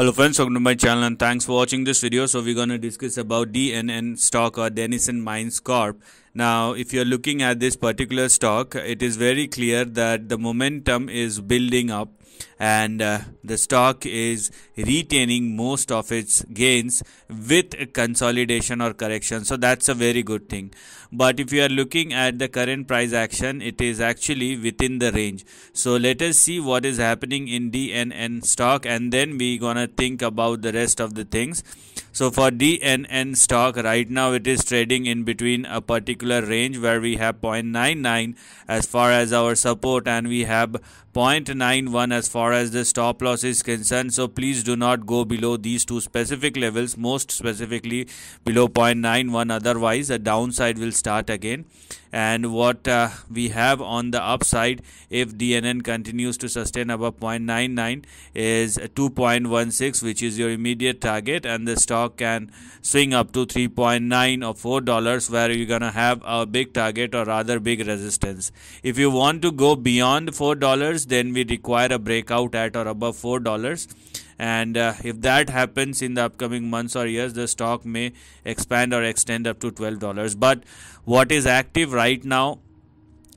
Hello friends, welcome to my channel and thanks for watching this video. So we're going to discuss about DNN stock or Denison Mines Corp. Now, if you're looking at this particular stock, it is very clear that the momentum is building up and uh, the stock is retaining most of its gains with consolidation or correction. So that's a very good thing. But if you are looking at the current price action it is actually within the range. So let us see what is happening in DNN stock and then we gonna think about the rest of the things so for DNN stock right now it is trading in between a particular range where we have 0.99 as far as our support and we have 0.91 as far as the stop loss is concerned. So please do not go below these two specific levels most specifically below 0.91 otherwise the downside will start again. And what uh, we have on the upside if DNN continues to sustain above 0.99 is 2.16 which is your immediate target. And the stock can swing up to 3.9 or 4 dollars where you're gonna have a big target or rather big resistance. If you want to go beyond 4 dollars then we require a breakout at or above four dollars. And uh, if that happens in the upcoming months or years the stock may expand or extend up to $12 but what is active right now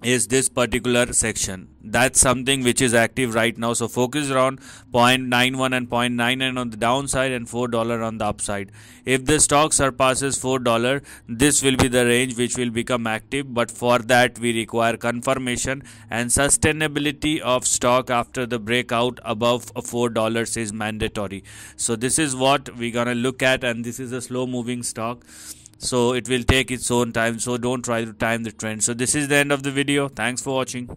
is this particular section that's something which is active right now. So focus around 0.91 and 0.99 on the downside and 4 dollar on the upside. If the stock surpasses 4 dollar this will be the range which will become active. But for that we require confirmation and sustainability of stock after the breakout above 4 dollars is mandatory. So this is what we're to look at and this is a slow moving stock. So it will take its own time. So don't try to time the trend. So this is the end of the video. Thanks for watching